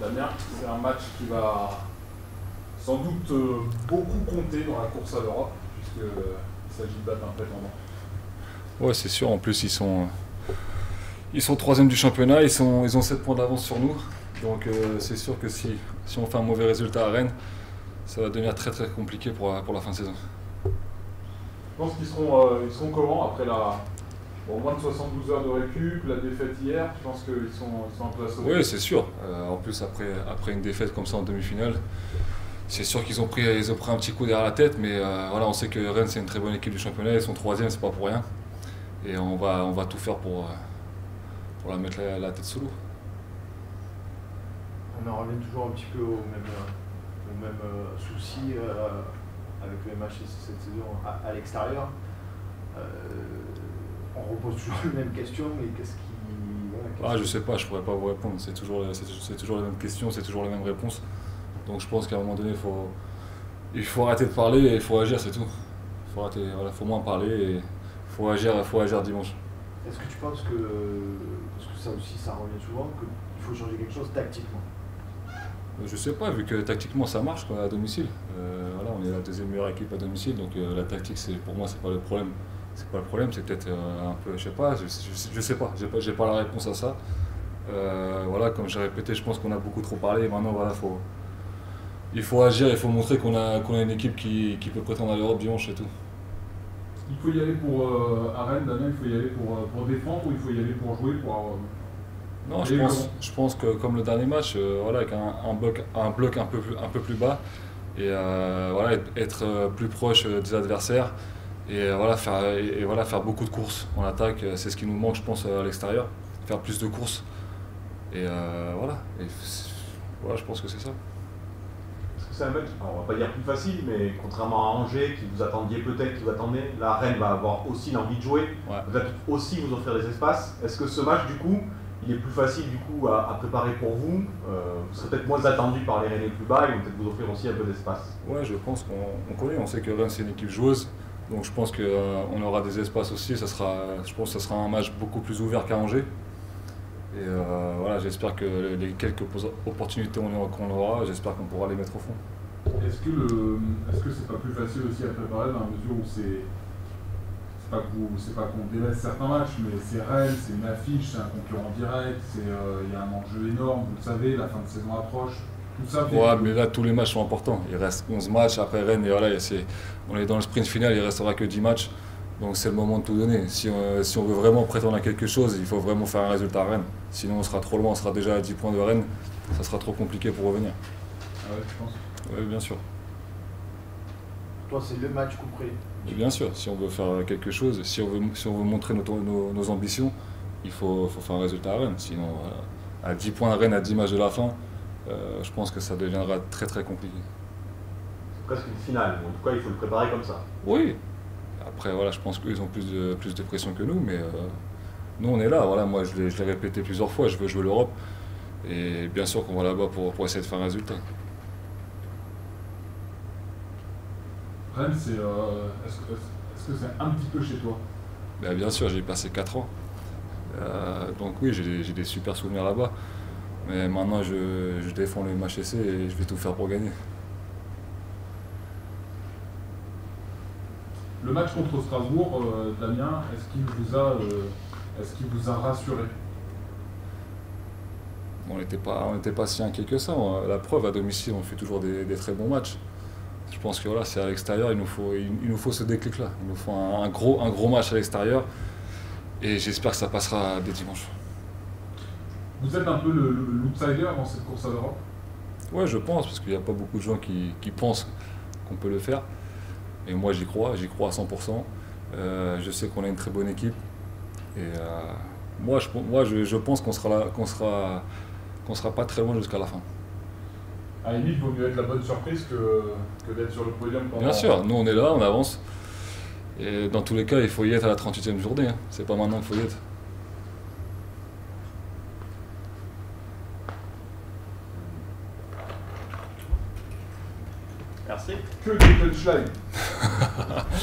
Damien, c'est un match qui va sans doute euh, beaucoup compter dans la course à l'Europe, puisqu'il s'agit de battre un prétendant. Ouais, c'est sûr. En plus, ils sont, ils sont troisième du championnat. Ils, sont, ils ont 7 points d'avance sur nous. Donc, euh, c'est sûr que si, si on fait un mauvais résultat à Rennes, ça va devenir très très compliqué pour, pour la fin de saison. Je pense qu'ils seront, euh, ils seront comment après la, Bon, moins de 72 heures de récup, la défaite hier, tu penses qu'ils sont, ils sont un peu assommés Oui, c'est sûr. Euh, en plus, après, après une défaite comme ça en demi-finale, c'est sûr qu'ils ont, pris, ils ont pris un petit coup derrière la tête, mais euh, voilà, on sait que Rennes, c'est une très bonne équipe du championnat. Ils sont troisième, c'est pas pour rien. Et on va, on va tout faire pour, euh, pour la mettre la, tête sous l'eau. On en revient toujours un petit peu au même, au même souci avec le match cette saison à, l'extérieur on repose toujours les mêmes questions, mais qu'est-ce qui. ah, je sais pas, je pourrais pas vous répondre. C'est toujours, c'est, toujours les mêmes questions, c'est toujours les mêmes réponses. Donc je pense qu'à un moment donné, il faut, il faut arrêter de parler et il faut agir, c'est tout. Il faut, arrêter, voilà, faut moins parler et il faut agir, faut agir dimanche. Est-ce que tu penses que, parce que ça aussi, ça revient souvent, qu'il faut changer quelque chose tactiquement? Je sais pas, vu que tactiquement ça marche à domicile. Euh, voilà, on est la deuxième meilleure équipe à domicile, donc euh, la tactique, c'est, pour moi, c'est pas le problème c'est pas le problème, c'est peut-être euh, un peu, je sais pas, je, je, sais pas, j'ai pas, pas la réponse à ça. Euh, voilà, comme j'ai répété, je pense qu'on a beaucoup trop parlé. Maintenant, voilà, faut, il faut agir, il faut montrer qu'on a, qu'on a une équipe qui, qui peut prétendre à l'Europe dimanche et tout. Il faut y aller pour euh, Rennes, Damien, il faut y aller pour, euh, pour, défendre ou il faut y aller pour jouer pour non, je pense, je pense que comme le dernier match, voilà, avec un, un, bloc, un bloc un peu plus, un peu plus bas et voilà, être plus proche des adversaires, et euh, voilà, faire, et, voilà, faire beaucoup de courses en attaque, euh, c'est ce qui nous manque, je pense, à l'extérieur. Faire plus de courses. Et euh, voilà. Et voilà, je pense que c'est ça. Est-ce que c'est un match, on va pas dire plus facile, mais contrairement à Angers, qui vous attendiez peut-être, qui vous attendez, la Rennes va avoir aussi l'envie de jouer, peut-être aussi vous offrir des espaces. Est-ce que ce match, du coup, il est plus facile du coup à, préparer pour vous Vous serez peut-être moins attendu par les Rennes plus bas, ils vont peut-être vous offrir aussi un peu d'espace? Ouais, je pense qu'on connaît, on sait que Rennes c'est une équipe joueuse. Donc je pense qu'on euh, aura des espaces aussi. Ça sera, je pense que ce sera un match beaucoup plus ouvert qu'à Angers. Et euh, voilà, j'espère que les quelques opportunités qu'on aura, j'espère qu'on pourra les mettre au fond. Est-ce que est-ce que c'est pas plus facile aussi à préparer dans la mesure où c'est, c'est pas c'est pas qu'on délaisse certains matchs, mais c'est Rennes, c'est une affiche, c'est un concurrent direct, euh, il y a un enjeu énorme. Vous le savez, la fin de saison approche. Ouais, mais là, tous les matchs sont importants. Il reste 11 matchs après Rennes et voilà, on est dans le sprint final, il ne restera que 10 matchs. Donc c'est le moment de tout donner. Si on, si on, veut vraiment prétendre à quelque chose, il faut vraiment faire un résultat à Rennes. Sinon on sera trop loin, on sera déjà à 10 points de Rennes. Ça sera trop compliqué pour revenir. Ah ouais, tu penses? Oui, bien sûr. Toi, c'est le match compris. Bien sûr, si on veut faire quelque chose, si on veut, si on veut montrer nos, nos, ambitions, il faut, faut, faire un résultat à Rennes. Sinon, à 10 points à Rennes, à 10 matchs de la fin, euh, je pense que ça deviendra très très compliqué. C'est presque une finale, en tout cas il faut le préparer comme ça. Oui, après voilà, je pense qu'ils ont plus de, plus de pression que nous, mais euh, nous on est là, voilà, moi je l'ai répété plusieurs fois, je veux jouer l'Europe, et bien sûr qu'on va là-bas pour, pour, essayer de faire un résultat. Rennes, c'est, euh, est-ce, que c'est un petit peu chez toi? Ben, Bien sûr, j'ai passé 4 ans. donc oui, j'ai des super souvenirs là-bas. Mais maintenant, je, défends le MHC et je vais tout faire pour gagner. Le match contre Strasbourg, euh, Damien, est-ce qu'il vous, a, euh, est vous a rassuré? On n'était pas, pas si inquiet que ça. La preuve, à domicile, on fait toujours des, très bons matchs. Je pense que voilà, c'est à l'extérieur, il, nous faut, il, nous faut ce déclic-là. Il nous faut un, gros, un gros match à l'extérieur. Et j'espère que ça passera dès dimanche. Vous êtes un peu l'outsider dans cette course à l'Europe Ouais, je pense, parce qu'il n'y a pas beaucoup de gens qui, pensent qu'on peut le faire. Et moi, j'y crois, j'y crois à 100%. Euh, je sais qu'on a une très bonne équipe. Et euh, moi, je, moi je, pense qu'on sera, qu'on sera, qu'on sera pas très loin jusqu'à la fin. À la limite, il vaut mieux être la bonne surprise que, d'être sur le podium pendant... Bien sûr, nous on est là, on avance. Et dans tous les cas, il faut y être à la 38e journée. Hein. C'est pas maintenant qu'il faut y être. Merci. Que des punchlines